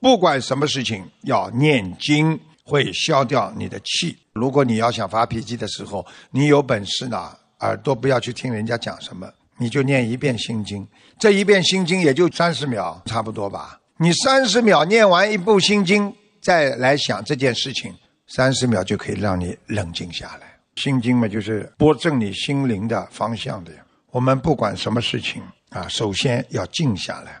不管什么事情要念经会消掉你的气。如果你要想发脾气的时候你有本事呢耳朵不要去听人家讲什么你就念一遍心经。这一遍心经也就三十秒差不多吧。你三十秒念完一部心经再来想这件事情三十秒就可以让你冷静下来。心经嘛就是拨正你心灵的方向的。呀我们不管什么事情啊首先要静下来。